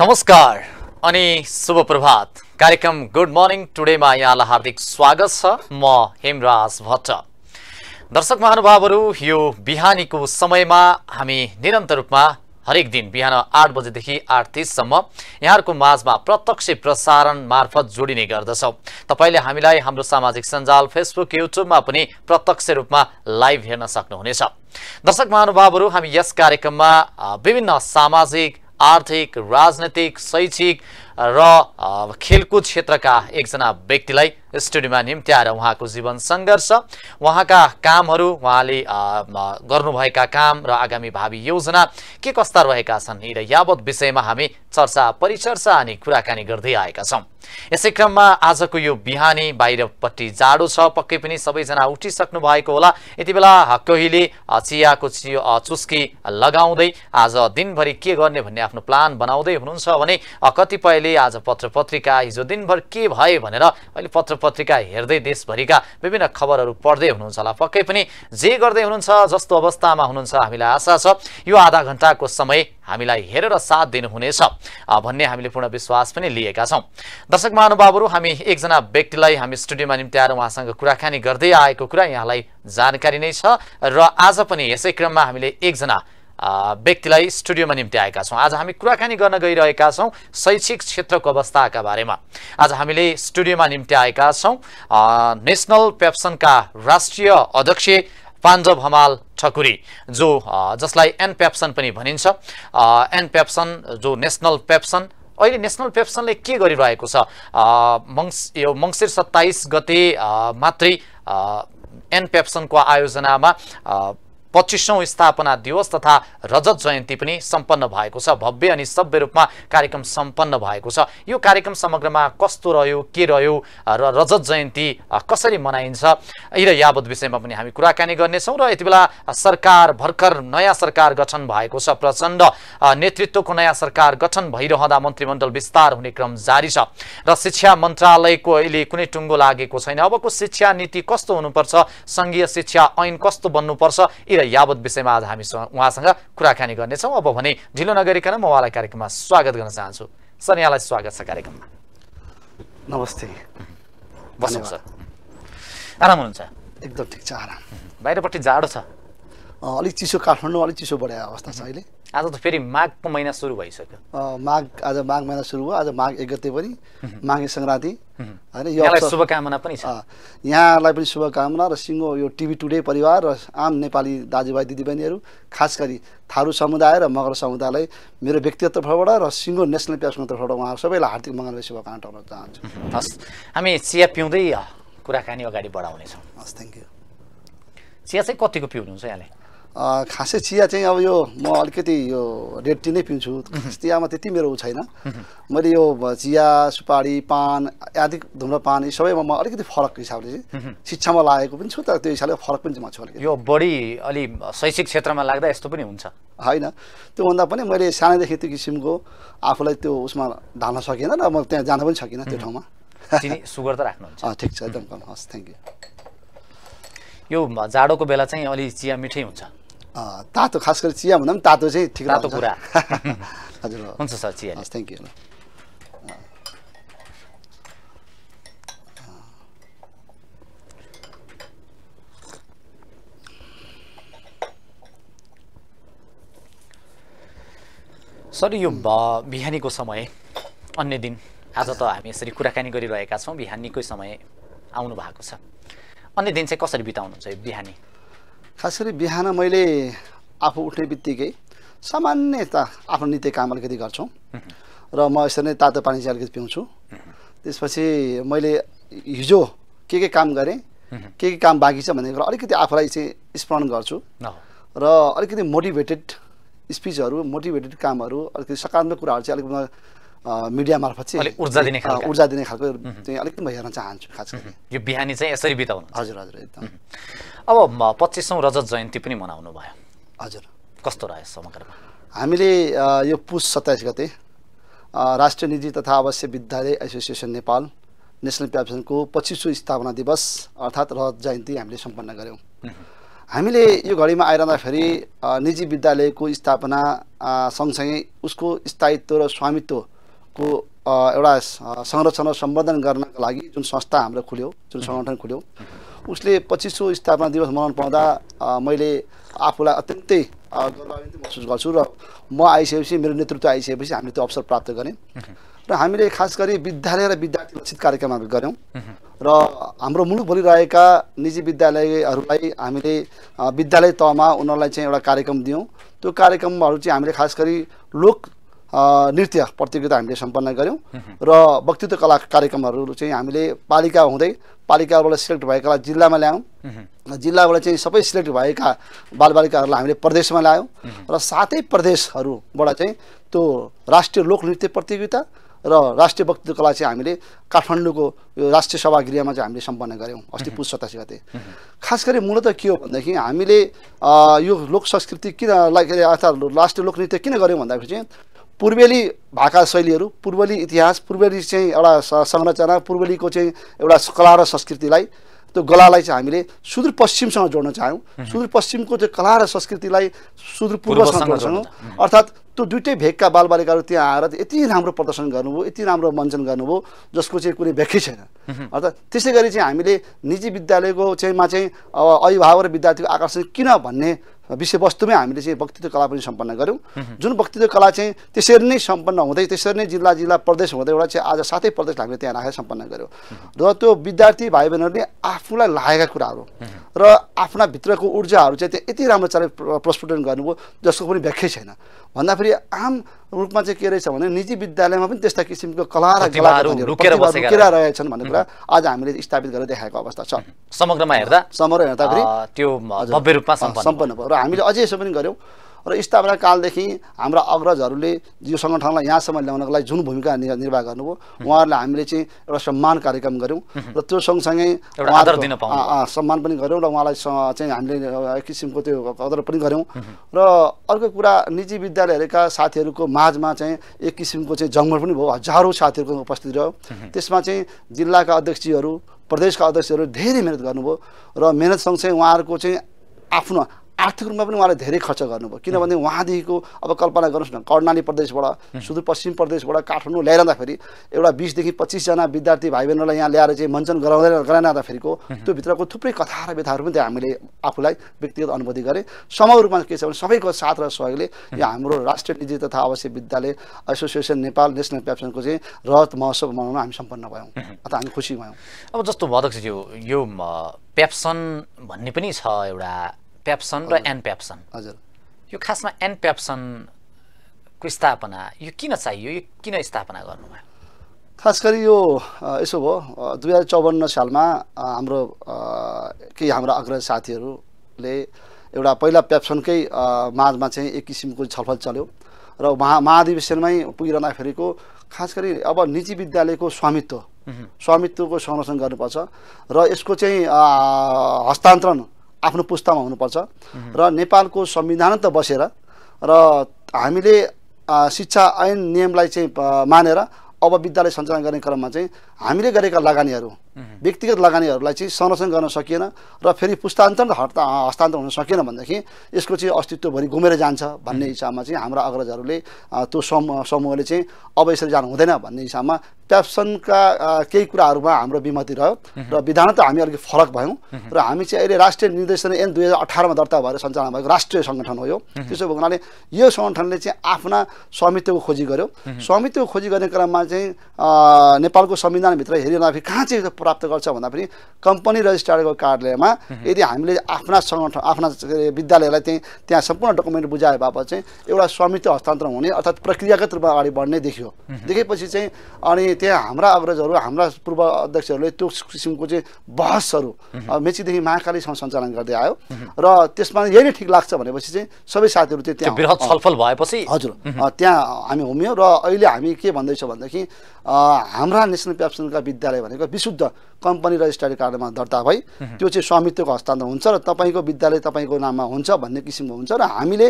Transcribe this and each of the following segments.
नमस्कार अनि शुभ प्रभात कार्यक्रम गुड मर्निङ टुडेमा यहाँलाई हार्दिक स्वागत छ। म हेमराज भट्ट। दर्शक महानुभावहरू यो बिहानीको समयमा हामी निरन्तर रूपमा हरेक दिन बिहान आठ बजेदेखि आठ तिससम्म यहाँहरूको माझमा प्रत्यक्ष प्रसारण मार्फत जोडिने गर्दछौँ। तपाईँले हामीलाई हाम्रो सामाजिक सञ्जाल फेसबुक युट्युबमा पनि प्रत्यक्ष रूपमा लाइभ हेर्न सक्नुहुनेछ। दर्शक महानुभावहरू हामी यस कार्यक्रममा विभिन्न सामाजिक आर्थिक राजनैतिक शैक्षिक र खेलकुद क्षेत्रका एकजना व्यक्तिलाई स्टुडियोमा निम्त्याएर उहाँको जीवन सङ्घर्ष उहाँका कामहरू उहाँले गर्नुभएका काम र आगामी भावी योजना के कस्ता रहेका छन् यी र यावत विषयमा हामी चर्चा परिचर्चा अनि कुराकानी गर्दै आएका छौँ। यसै क्रममा आजको यो बिहानी बाहिरपट्टि जाडो छ पक्कै पनि सबैजना उठिसक्नु भएको होला। यति बेला कोहीले चियाको चियो चुस्की लगाउँदै आज दिनभरि के गर्ने भन्ने आफ्नो प्लान बनाउँदै हुनुहुन्छ भने कतिपयले आज पत्र पत्रिका हिजो दिनभर के भयो भनेर अहिले पत्र पत्रिका हेर्दै देशभरिका विभिन्न खबरहरू पढ्दै हुनुहुन्छ होला। पक्कै पनि जे गर्दै हुनुहुन्छ जस्तो अवस्थामा हुनुहुन्छ हामीलाई आशा छ यो आधा घन्टाको समय हामीलाई हेरेर साथ दिनुहुनेछ। भन्ने हामीले पूर्ण विश्वास पनि लिएका छौँ। दर्शक महानुभावहरू हामी एकजना व्यक्तिलाई हामी स्टुडियोमा निम्त्याएर उहाँसँग कुराकानी गर्दै आएको कुरा यहाँलाई जानकारी नै छ र आज पनि यसै क्रममा हामीले एकजना व्यक्तिलाई स्टुडियोमा निम्ति आएका छौँ। आज हामी कुराकानी गर्न गइरहेका छौँ शैक्षिक क्षेत्रको अवस्थाका बारेमा। आज हामीले स्टुडियोमा निम्ति आएका छौँ नेसनल पेप्सनका राष्ट्रिय अध्यक्ष पाण्डव हमाल ठकुरी जो जसलाई एन पेप्सन पनि भनिन्छ। एन पेप्सन जो नेसनल पेप्सन अहिले नेसनल पेप्सनले के गरिरहेको छ? मङ्स यो मङ्सिर सत्ताइस गते मात्रै एन पेप्सनको आयोजनामा पच्चिसौँ स्थापना दिवस तथा रजत जयन्ती पनि सम्पन्न भएको छ। भव्य अनि सभ्य रूपमा कार्यक्रम सम्पन्न भएको छ। यो कार्यक्रम समग्रमा कस्तो रह्यो के रह्यो र रजत जयन्ती कसरी मनाइन्छ यी र यावत विषयमा पनि हामी कुराकानी गर्नेछौँ र यति बेला सरकार भर्खर नयाँ सरकार गठन भएको छ। प्रचण्ड नेतृत्वको नयाँ सरकार गठन भइरहँदा मन्त्रीमण्डल विस्तार हुने क्रम जारी छ र शिक्षा मन्त्रालयको अहिले कुनै टुङ्गो लागेको छैन। अबको शिक्षा नीति कस्तो हुनुपर्छ? सङ्घीय शिक्षा ऐन कस्तो बन्नुपर्छ? यी र यावत विषयमा आज हामी स- उहाँसँग कुराकानी गर्नेछौँ। अब भने ढिलो नगरिकन म उहाँलाई कार्यक्रममा स्वागत गर्न चाहन्छु। सर यहाँलाई स्वागत छ कार्यक्रममा। नमस्ते। बस्नु सर आराम हुनुहुन्छ? एकदम ठिक छ आराम। बाहिरपट्टि जाडो छ। अलिक चिसो काठमाडौँ अलिक चिसो बढे अवस्था छ अहिले। आज त फेरि माघको महिना सुरु भइसक्यो। माघ आज माघ महिना सुरु भयो आज माघ एक गते पनि माघे सङ्क्रान्ति। होइन यो शुभकामना पनि छ। यहाँलाई पनि शुभकामना र सिङ्गो यो टिभी टुडे परिवार र आम नेपाली दाजुभाइ दिदीबहिनीहरू खास गरी थारू समुदाय र मगर समुदायलाई मेरो व्यक्तिगत तर्फबाट र सिङ्गो नेसनल प्यासको तर्फबाट उहाँहरू सबैलाई हार्दिक मङ्गल शुभकामना टर्न चाहन्छु। हस् हामी चिया पिउँदै कुराकानी अगाडि बढाउनेछौँ। हस् थ्याङ्क यू चिया चाहिँ कतिको पिउनुहुन्छ यहाँले? खासै चिया चाहिँ अब यो म अलिकति यो रेड टी नै पिउँछु। चियामा त्यति मेरो ऊ छैन। मैले यो चिया सुपारी पान आदि धुम्रपान यी सबैमा म अलिकति फरक हिसाबले चाहिँ शिक्षामा लागेको पनि छु तर त्यो हिसाबले फरक पनि म छु अलिकति। यो बढी अलि शैक्षिक क्षेत्रमा लाग्दा यस्तो पनि हुन्छ। होइन। त्योभन्दा पनि मैले सानैदेखि त्यो किसिमको आफूलाई त्यो उसमा ढाल्न सकिनँ र म त्यहाँ जान पनि सकिनँ त्यो ठाउँमा। सुगर त राख्नुहुन्छ। ठिक छ। एकदम हस् थ्याङ्क यू यो जाडोको बेला चाहिँ अलि चिया मिठै हुन्छ। तातो खास गरी चिया भन्दा पनि तातो चाहिँ ठिक तातो। कुरा। हजुर। हुन्छ सर चिया। हस् थ्याङ्क यू सर यो बिहानीको समय अन्य दिन आज त हामी यसरी कुराकानी गरिरहेका छौँ। बिहानीकै समय आउनु भएको छ। अन्य दिन चाहिँ कसरी बिताउनुहुन्छ यो बिहानी? खास गरी बिहान मैले आफू उठ्ने बित्तिकै सामान्यता आफ्नो नित्य काम अलिकति गर्छौँ। र म यसरी नै तातो पानी चाहिँ अलिकति पिउँछु। त्यसपछि मैले हिजो के के काम गरेँ के के काम बाँकी छ भन्ने कुरा अलिकति आफूलाई चाहिँ स्मरण गर्छु। र अलिकति मोटिभेटेड स्पिचहरू मोटिभेटेड कामहरू अलिकति सकारात्मक कुराहरू चाहिँ अलिकति मिडिया मार्फत चाहिँ ऊर्जा दिने खालका। ऊर्जा दिने खालको चाहिँ अलिकति म हेर्न चाहन्छु खास गरी। यो बिहानी चाहिँ यसरी बिताउनु हजुर हजुर एकदम। अब पच्चिसौँ रजत जयन्ती पनि मनाउनु भयो। हजुर। कस्तो रह्यो समग्रमा? हामीले यो पुस सत्ताइस गते राष्ट्रिय निजी तथा आवश्यक विद्यालय एसोसिएसन नेपाल नेसनल प्याप्सनको पच्चिसौँ स्थापना दिवस अर्थात् रजत जयन्ती हामीले सम्पन्न गऱ्यौँ हामीले यो घडीमा आइरहँदाखेरि निजी विद्यालयको स्थापना सँगसँगै उसको स्थायित्व र स्वामित्वको अ, एउटा स- संरक्षण र सम्वर्धन गर्नका लागि जुन संस्था हाम्रो खुल्यो जुन सङ्गठन खुल्यो उसले पच्चिसौँ स्थापना दिवस मनाउनु पाउँदा मैले आफूलाई अत्यन्तै गौरवान्वित महसुस गर्छु र म आइसकेपछि मेरो नेतृत्व आइसकेपछि हामीले त्यो अवसर प्राप्त गरेँ र हामीले खास गरी विद्यालय र विद्यार्थी लक्षित कार्यक्रम हामी गऱ्यौँ र हाम्रो मुलुकभरि रहेका निजी विद्यालयहरूलाई हामीले विद्यालय तहमा उनीहरूलाई चाहिँ एउटा कार्यक्रम दियौँ। त्यो कार्यक्रमहरू चाहिँ हामीले खास गरी लोक नृत्य प्रतियोगिता हामीले सम्पन्न गऱ्यौँ। र वक्तित्व कला कार्यक्रमहरू चाहिँ हामीले पालिका हुँदै पालिकाबाट सिलेक्ट भएकालाई जिल्लामा ल्यायौँ। जिल्लाबाट चाहिँ सबै सिलेक्ट भएका बालबालिकाहरूलाई हामीले प्रदेशमा ल्यायौँ। र सातै प्रदेशहरूबाट चाहिँ त्यो राष्ट्रिय लोकनृत्य प्रतियोगिता र राष्ट्रिय वक्तित्व कला चाहिँ हामीले काठमाडौँको यो राष्ट्रिय सभागृहमा चाहिँ हामीले सम्पन्न गऱ्यौँ अस्ति पुस सतासी गते। खास गरी मूलत के हो भनेदेखि हामीले यो लोक संस्कृति किन अर्थात् राष्ट्रिय लोकनृत्य किन गऱ्यौँ भन्दाखेरि चाहिँ पूर्वेली भाका शैलीहरू पूर्वेली इतिहास पूर्वेली चाहिँ एउटा संरचना पूर्वेलीको चाहिँ एउटा कला र संस्कृतिलाई त्यो गलालाई चाहिँ हामीले सुदूरपश्चिमसँग जोड्न चाह्यौँ। सुदूरपश्चिमको त्यो कला र संस्कृतिलाई सुदूरपूर्वसँग पूर्वसँग जोड्छौँ जोड्न अर्थात् त्यो दुइटै भेगका बालबालिकाहरू त्यहाँ आएर यति राम्रो प्रदर्शन गर्नुभयो यति राम्रो मञ्चन गर्नुभयो जसको चाहिँ कुनै व्याख्या छैन। अर्थात् त्यसै गरी चाहिँ हामीले निजी विद्यालयको चाहिँ मा चाहिँ अब अभिभावक र विद्यार्थीको आकर्षण किन भन्ने विषयवस्तुमै हामीले चाहिँ वक्तित्व कला पनि सम्पन्न गऱ्यौँ। जुन वक्तित्व कला चाहिँ त्यसरी नै सम्पन्न हुँदै त्यसरी नै जिल्ला जिल्ला प्रदेश हुँदै एउटा चाहिँ आज सातै प्रदेशलाई हामीले त्यहाँ राखेर सम्पन्न गऱ्यौँ। र त्यो विद्यार्थी भाइ बहिनीहरूले आफूलाई लागेका कुराहरू र आफ्ना भित्रको ऊर्जाहरू चाहिँ त्यहाँ यति राम्रोचाले प्र- प्रस्फुटन गर्नुभयो जसको पनि व्याख्या छैन। भन्दाखेरि आम रूपमा चाहिँ के रहेछ भने निजी विद्यालयमा पनि त्यस्ता किसिमको कला र लुकेर रहेछन्। भन्ने कुरा आज हामीले स्थापित गरेर देखाएको अवस्था छ। समग्रमा हेर्दा? समग्र हेर्दाखेरि त्यो भव्य रूपमा सम्पन्न भयो। र हामीले अझै यसो पनि गऱ्यौँ। र स्थापना कालदेखि हाम्रा अग्रजहरूले यो सङ्गठनलाई यहाँसम्म ल्याउनको लागि जुन भूमिका निर्वाह गर्नुभयो उहाँहरूलाई हामीले चाहिँ एउटा सम्मान कार्यक्रम गऱ्यौँ र त्यो सँगसँगै सम्मान पनि गऱ्यौँ र उहाँलाई चाहिँ हामीले एक किसिमको त्यो कदर पनि गऱ्यौँ। र अर्को कुरा निजी विद्यालयहरूका साथीहरूको माझमा चाहिँ एक किसिमको चाहिँ जङ्गल पनि भयो हजारौँ साथीहरूको उपस्थिति रह्यो। त्यसमा चाहिँ जिल्लाका अध्यक्षजीहरू प्रदेशका अध्यक्षहरू धेरै मिहिनेत गर्नुभयो र मिहिनेत सँगसँगै उहाँहरूको चाहिँ आफ्नो आर्थिक रूपमा पनि उहाँले धेरै खर्च गर्नुभयो। किनभने उहाँदेखिको अब कल्पना गर्नुहोस् न कर्णाली प्रदेशबाट सुदूरपश्चिम प्रदेशबाट काठमाडौँ ल्याइरहँदाखेरि एउटा बिसदेखि पच्चिसजना विद्यार्थी भाइ बहिनीलाई यहाँ ल्याएर चाहिँ मञ्चन गराउँदै गराइरहँदाखेरिको त्यो भित्रको थुप्रै कथा र व्यथाहरू पनि त्यहाँ हामीले आफूलाई व्यक्तिगत अनुभूति गरेँ। समग्र रूपमा के छ भने सबैको साथ र सहयोगले यो हाम्रो राष्ट्रिय निजी तथा आवश्यक विद्यालय एसोसिएसन नेपाल नेसनल प्याप्सनको चाहिँ रथ महोत्सव मनाउन हामी सम्पन्न भयौँ। अथवा हामी खुसी भयौँ। अब जस्तो अध्यक्षज्यू यो म, पेप्सन भन्ने पनि छ एउटा पेप्सन र एन पेप्सन हजुर। यो खासमा एन पेप्सनको स्थापना यो किन चाहियो? यो किन स्थापना गर्नुभयो? खास गरी यो यसो भयो दुई हजार चौवन्न सालमा हाम्रो केही हाम्रा अग्रज साथीहरूले एउटा पहिला पेप्सनकै अ, माझमा चाहिँ एक किसिमको छलफल चल्यो र महा महाधिवेशनमै पुगिरहँदाखेरिको खास गरी अब निजी विद्यालयको स्वामित्व स्वामित्वको संरक्षण गर्नुपर्छ र यसको चाहिँ हस्तान्तरण आफ्नो पुस्तामा हुनुपर्छ। र नेपालको संविधान त बसेर र हामीले शिक्षा ऐन नियमलाई चाहिँ मानेर अब विद्यालय सञ्चालन गर्ने क्रममा चाहिँ हामीले गरेका लगानीहरू व्यक्तिगत लगानीहरूलाई चाहिँ संरक्षण गर्न सकिएन र फेरि पुस्तान्तरण हस्ता हस्तान्तरण हुन सकिएन भनेदेखि यसको चाहिँ अस्तित्वभरि गुमेर जान्छ भन्ने हिसाबमा चाहिँ हाम्रा अग्रजहरूले त्यो समूह समूहले चाहिँ अब यसरी जानु हुँदैन भन्ने हिसाबमा प्याप्सनका अ, केही कुराहरूमा हाम्रो विमति रह्यो। र विधान त हामी अलिकति फरक भयौँ। र हामी चाहिँ अहिले राष्ट्रिय निर्देशन ऐन दुई हजार अठारमा दर्ता भएर सञ्चालन भएको राष्ट्रिय सङ्गठन हो यो। त्यसो भएको हुनाले यो सङ्गठनले चाहिँ आफ्ना स्वामित्वको खोजी गर्यो। स्वामित्वको खोजी गर्ने क्रममा चाहिँ नेपालको संविधानभित्र हेरिरहँदाखेरि कहाँ चाहिँ प्राप्त गर्छ भन्दा पनि कम्पनी रजिस्ट्रारको कार्यालयमा यदि हामीले आफ्ना सङ्गठन आफ्ना विद्यालयलाई चाहिँ त्यहाँ सम्पूर्ण डकुमेन्ट बुझाए बापत चाहिँ एउटा स्वामित्व हस्तान्तरण हुने अर्थात् प्रक्रियागत रूपमा अगाडि बढ्ने देखियो। देखेपछि चाहिँ अनि त्यहाँ हाम्रा अग्रजहरू हाम्रा पूर्व अध्यक्षहरूले त्यो किसिमको चाहिँ बहसहरू मेचीदेखि महाकालीसम्म सञ्चालन गर्दै आयो। र त्यसमा यही नै ठिक लाग्छ भनेपछि चाहिँ सबै साथीहरू चाहिँ त्यो त्यहाँ वृहत अँ, छलफल भएपछि? हजुर। त्यहाँ हामी होमियौँ र अहिले हामी के भन्दैछौँ भनेदेखि हाम्रा नेसनल प्याप्सनका विद्यालय भनेको विशुद्ध कम्पनी रजिस्ट्रारी कार्डमा दर्ता भई त्यो चाहिँ स्वामित्वको हस्तान्तरण हुन्छ र तपाईँको विद्यालय तपाईँको नाममा हुन्छ भन्ने किसिमको हुन्छ र हामीले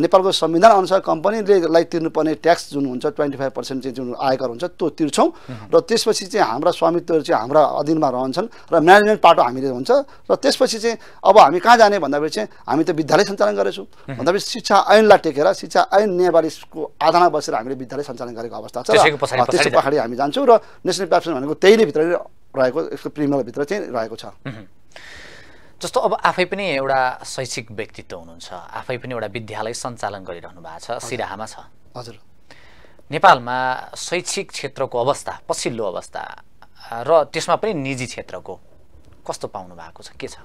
नेपालको संविधान अनुसार कम्पनीले लाई तिर्नुपर्ने ट्याक्स जुन हुन्छ ट्वेन्टी फाइभ पर्सेन्ट चाहिँ जुन आयकर हुन्छ त्यो तिर्छौँ। गर्छौँ र त्यसपछि चाहिँ हाम्रा स्वामित्वहरू चाहिँ हाम्रा अधीनमा रहन्छन् र म्यानेजमेन्ट पाटो हामीले हुन्छ। र त्यसपछि चाहिँ अब हामी कहाँ जाने भन्दाखेरि चाहिँ हामी त विद्यालय सञ्चालन गरेछौँ। भन्दाखेरि शिक्षा ऐनलाई टेकेर शिक्षा ऐन नियमावलीको आधारमा बसेर हामीले विद्यालय सञ्चालन गरेको अवस्था छ। त्यसैको पछाडि- हामी जान्छौँ र नेसनल प्याप्सन भनेको त्यही नै भित्र रहेको यसको प्रिमियरभित्र चाहिँ रहेको छ। जस्तो अब आफै पनि एउटा शैक्षिक व्यक्तित्व हुनुहुन्छ आफै पनि एउटा विद्यालय सञ्चालन गरिरहनु भएको छ सिराहामा छ। हजुर। नेपालमा शैक्षिक क्षेत्रको अवस्था पछिल्लो अवस्था र त्यसमा पनि निजी क्षेत्रको कस्तो पाउनु भएको छ? के छ?